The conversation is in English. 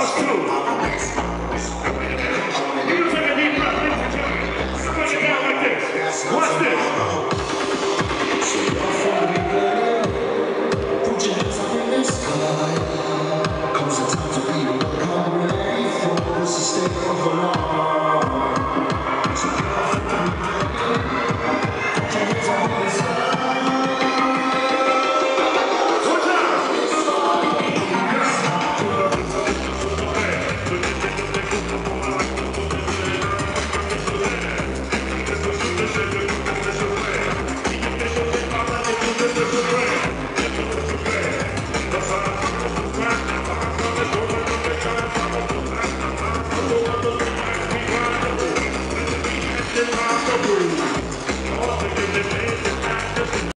You take a deep breath. It out like this. Watch this. Put your hands up in the sky.